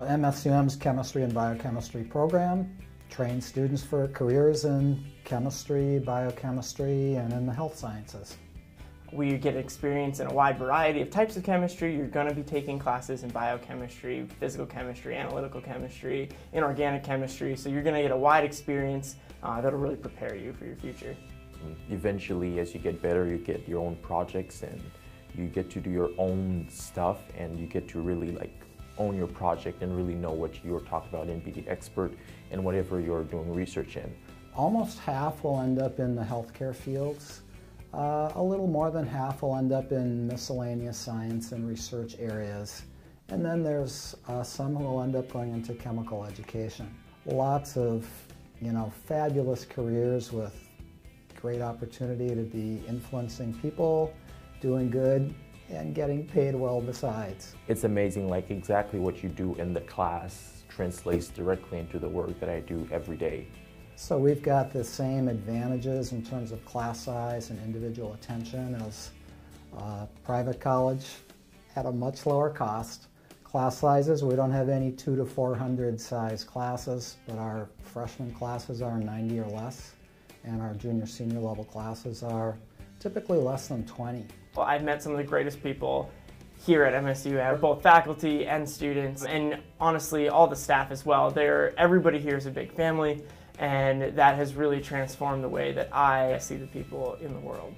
MSUM's chemistry and biochemistry program trains students for careers in chemistry, biochemistry, and in the health sciences. We get experience in a wide variety of types of chemistry. You're going to be taking classes in biochemistry, physical chemistry, analytical chemistry, inorganic chemistry, so you're going to get a wide experience uh, that'll really prepare you for your future. Eventually, as you get better, you get your own projects and you get to do your own stuff and you get to really like own your project and really know what you're talking about and be the expert in whatever you're doing research in. Almost half will end up in the healthcare fields. Uh, a little more than half will end up in miscellaneous science and research areas. And then there's uh, some who will end up going into chemical education. Lots of, you know, fabulous careers with great opportunity to be influencing people, doing good, and getting paid well besides. It's amazing like exactly what you do in the class translates directly into the work that I do every day. So we've got the same advantages in terms of class size and individual attention as uh, private college at a much lower cost. Class sizes, we don't have any two to 400 size classes, but our freshman classes are 90 or less, and our junior senior level classes are typically less than 20. Well, I've met some of the greatest people here at MSU, both faculty and students, and honestly, all the staff as well. They're, everybody here is a big family, and that has really transformed the way that I see the people in the world.